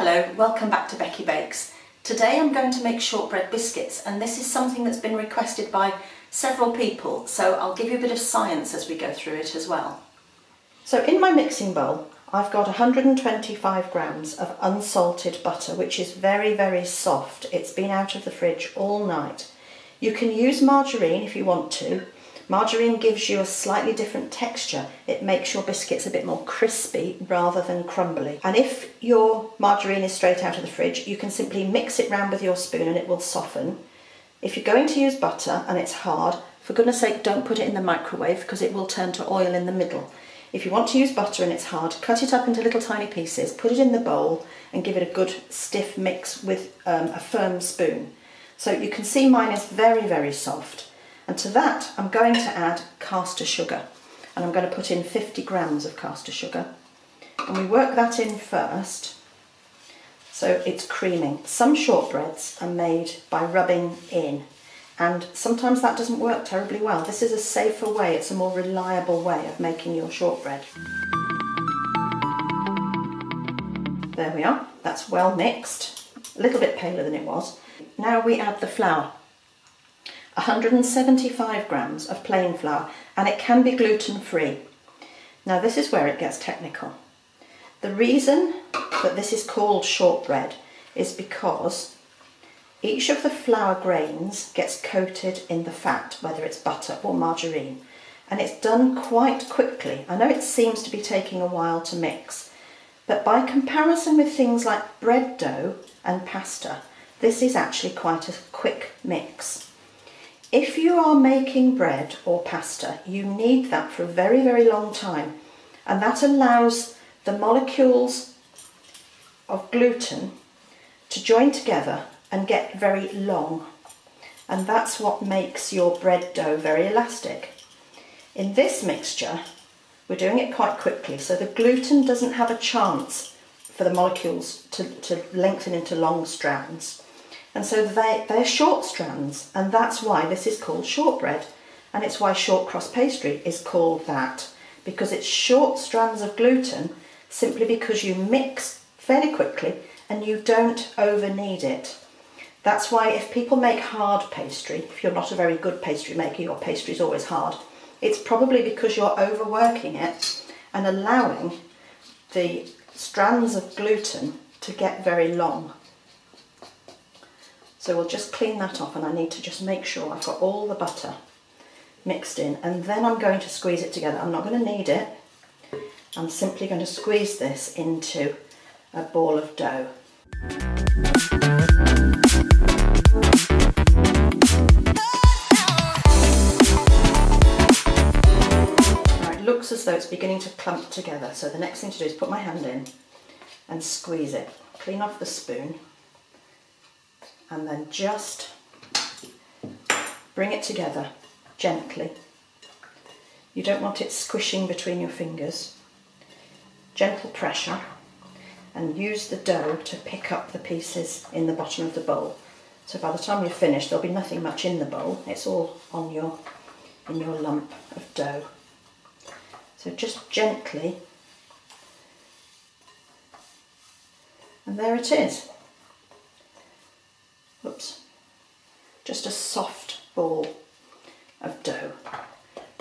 Hello, welcome back to Becky Bakes. Today I'm going to make shortbread biscuits and this is something that's been requested by several people so I'll give you a bit of science as we go through it as well. So in my mixing bowl I've got 125 grams of unsalted butter which is very very soft. It's been out of the fridge all night. You can use margarine if you want to Margarine gives you a slightly different texture. It makes your biscuits a bit more crispy rather than crumbly. And if your margarine is straight out of the fridge, you can simply mix it round with your spoon and it will soften. If you're going to use butter and it's hard, for goodness sake, don't put it in the microwave because it will turn to oil in the middle. If you want to use butter and it's hard, cut it up into little tiny pieces, put it in the bowl and give it a good stiff mix with um, a firm spoon. So you can see mine is very, very soft. And to that, I'm going to add caster sugar. And I'm going to put in 50 grams of caster sugar. And we work that in first. So it's creaming. Some shortbreads are made by rubbing in. And sometimes that doesn't work terribly well. This is a safer way, it's a more reliable way of making your shortbread. There we are, that's well mixed, a little bit paler than it was. Now we add the flour. 175 grams of plain flour and it can be gluten free. Now this is where it gets technical. The reason that this is called shortbread is because each of the flour grains gets coated in the fat, whether it's butter or margarine, and it's done quite quickly. I know it seems to be taking a while to mix, but by comparison with things like bread dough and pasta, this is actually quite a quick mix. If you are making bread or pasta, you need that for a very, very long time. And that allows the molecules of gluten to join together and get very long. And that's what makes your bread dough very elastic. In this mixture, we're doing it quite quickly, so the gluten doesn't have a chance for the molecules to, to lengthen into long strands. And so they, they're short strands, and that's why this is called shortbread. And it's why shortcrust pastry is called that, because it's short strands of gluten simply because you mix fairly quickly and you don't over knead it. That's why if people make hard pastry, if you're not a very good pastry maker, your pastry is always hard, it's probably because you're overworking it and allowing the strands of gluten to get very long. So we'll just clean that off and I need to just make sure I've got all the butter mixed in and then I'm going to squeeze it together. I'm not going to knead it. I'm simply going to squeeze this into a ball of dough. Right, looks as though it's beginning to clump together. So the next thing to do is put my hand in and squeeze it. Clean off the spoon and then just bring it together gently. You don't want it squishing between your fingers. Gentle pressure and use the dough to pick up the pieces in the bottom of the bowl. So by the time you're finished, there'll be nothing much in the bowl. It's all on your, in your lump of dough. So just gently, and there it is oops, just a soft ball of dough.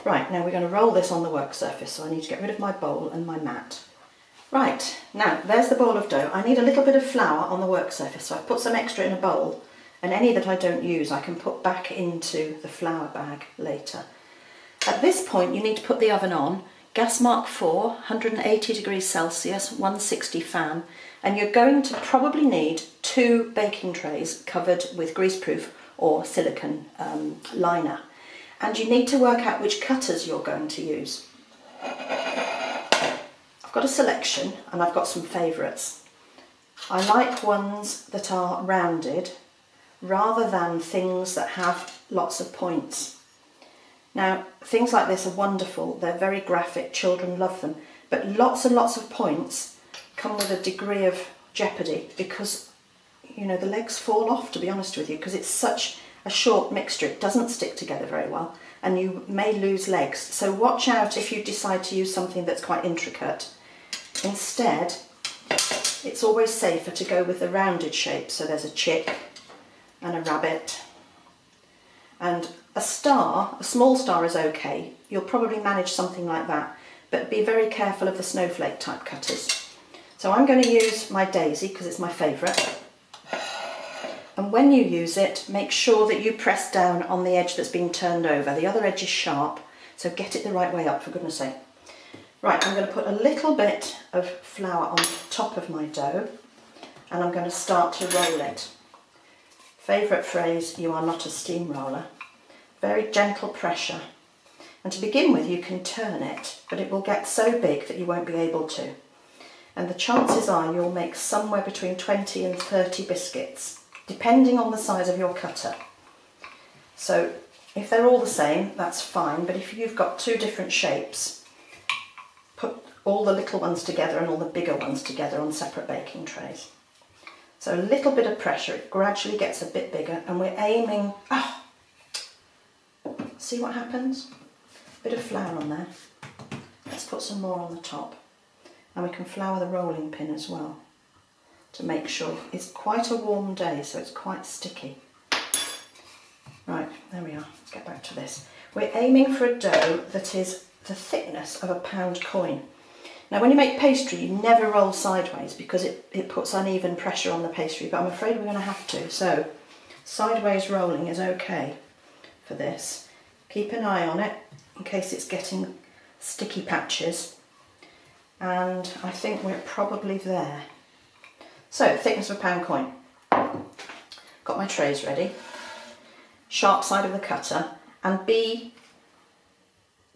Right, now we're going to roll this on the work surface, so I need to get rid of my bowl and my mat. Right, now there's the ball of dough. I need a little bit of flour on the work surface, so I've put some extra in a bowl, and any that I don't use I can put back into the flour bag later. At this point you need to put the oven on, gas mark 4, 180 degrees Celsius, 160 fan, and you're going to probably need two baking trays covered with greaseproof or silicone um, liner. And you need to work out which cutters you're going to use. I've got a selection and I've got some favourites. I like ones that are rounded rather than things that have lots of points. Now, things like this are wonderful, they're very graphic, children love them, but lots and lots of points come with a degree of jeopardy because you know the legs fall off to be honest with you because it's such a short mixture it doesn't stick together very well and you may lose legs so watch out if you decide to use something that's quite intricate instead it's always safer to go with the rounded shape. So there's a chick and a rabbit and a star, a small star is okay. You'll probably manage something like that, but be very careful of the snowflake type cutters. So I'm going to use my daisy because it's my favourite. And when you use it, make sure that you press down on the edge that's been turned over. The other edge is sharp, so get it the right way up, for goodness sake. Right, I'm going to put a little bit of flour on top of my dough, and I'm going to start to roll it. Favourite phrase, you are not a steamroller. Very gentle pressure. And to begin with, you can turn it, but it will get so big that you won't be able to. And the chances are you'll make somewhere between 20 and 30 biscuits, depending on the size of your cutter. So if they're all the same, that's fine, but if you've got two different shapes, put all the little ones together and all the bigger ones together on separate baking trays. So a little bit of pressure, it gradually gets a bit bigger and we're aiming, oh, see what happens? Bit of flour on there. Let's put some more on the top. And we can flour the rolling pin as well to make sure it's quite a warm day so it's quite sticky. Right, there we are, let's get back to this. We're aiming for a dough that is the thickness of a pound coin. Now when you make pastry you never roll sideways because it, it puts uneven pressure on the pastry but I'm afraid we're going to have to so sideways rolling is okay for this. Keep an eye on it in case it's getting sticky patches and I think we're probably there. So thickness of a pound coin. Got my trays ready. Sharp side of the cutter and be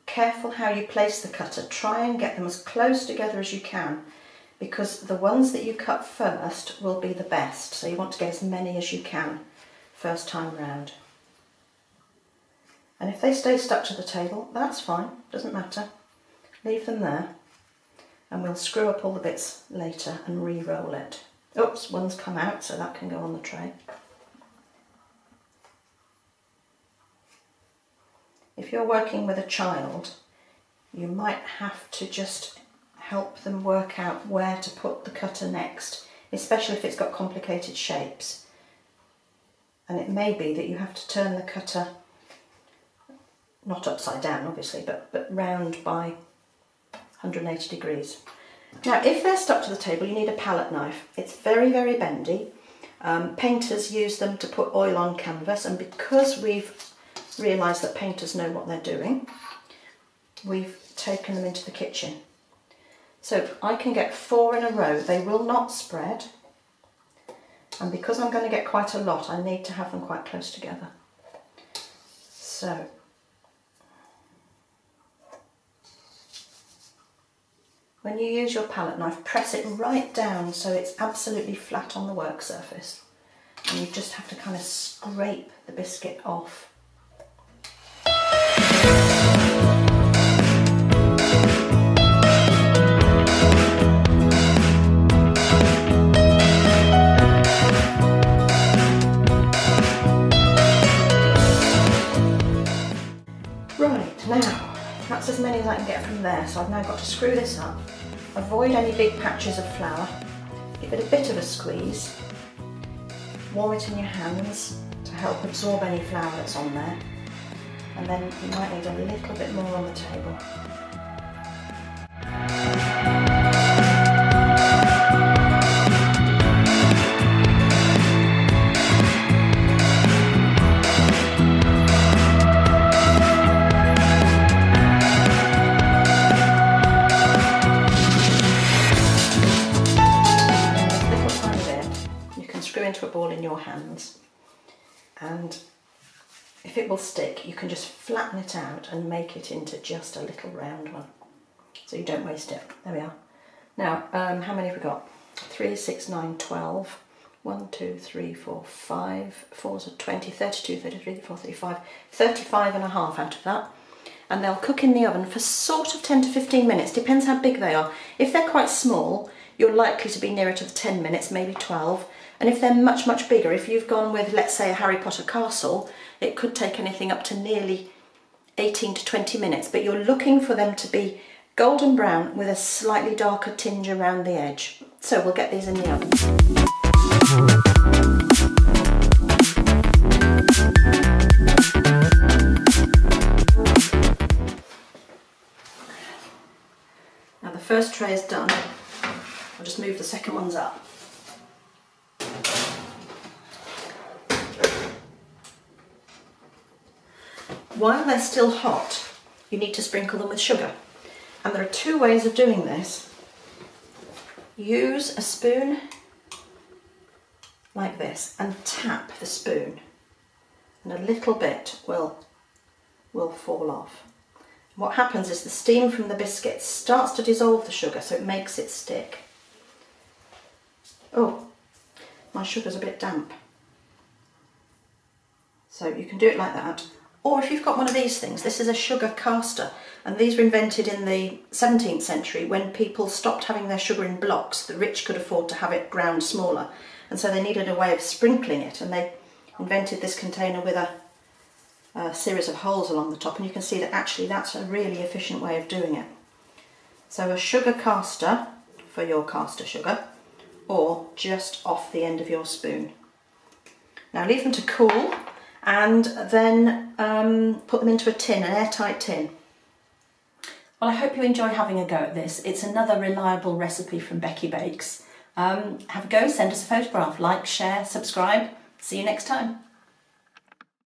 careful how you place the cutter. Try and get them as close together as you can because the ones that you cut first will be the best. So you want to get as many as you can first time round. And if they stay stuck to the table, that's fine, doesn't matter. Leave them there and we'll screw up all the bits later and re-roll it. Oops, one's come out so that can go on the tray. If you're working with a child, you might have to just help them work out where to put the cutter next, especially if it's got complicated shapes. And it may be that you have to turn the cutter, not upside down obviously, but, but round by 180 degrees. Now if they're stuck to the table you need a palette knife. It's very very bendy. Um, painters use them to put oil on canvas and because we've realised that painters know what they're doing, we've taken them into the kitchen. So I can get four in a row. They will not spread. And because I'm going to get quite a lot, I need to have them quite close together. So when you use your palette knife, press it right down so it's absolutely flat on the work surface. And you just have to kind of scrape the biscuit off Right, Now, that's as many as I can get from there, so I've now got to screw this up, avoid any big patches of flour, give it a bit of a squeeze, warm it in your hands to help absorb any flour that's on there, and then you might need a little bit more on the table. Will stick you can just flatten it out and make it into just a little round one so you don't waste it. There we are. Now um, how many have we got? 3, 6, 9, 12, 1, 2, 3, 4, 5, 4 so 20, 32, 33, 34, 35, 35 and a half out of that and they'll cook in the oven for sort of 10 to 15 minutes, depends how big they are. If they're quite small, you're likely to be nearer to the 10 minutes, maybe 12. And if they're much, much bigger, if you've gone with, let's say, a Harry Potter castle, it could take anything up to nearly 18 to 20 minutes, but you're looking for them to be golden brown with a slightly darker tinge around the edge. So we'll get these in the oven. Now the first tray is done. I'll just move the second ones up. While they're still hot, you need to sprinkle them with sugar. And there are two ways of doing this. Use a spoon like this and tap the spoon and a little bit will, will fall off. What happens is the steam from the biscuits starts to dissolve the sugar so it makes it stick. Oh, my sugar's a bit damp. So you can do it like that. Or if you've got one of these things, this is a sugar caster, and these were invented in the 17th century when people stopped having their sugar in blocks. The rich could afford to have it ground smaller, and so they needed a way of sprinkling it, and they invented this container with a, a series of holes along the top, and you can see that actually that's a really efficient way of doing it. So a sugar caster for your caster sugar, or just off the end of your spoon. Now leave them to cool and then um, put them into a tin, an airtight tin. Well, I hope you enjoy having a go at this. It's another reliable recipe from Becky Bakes. Um, have a go, send us a photograph, like, share, subscribe. See you next time.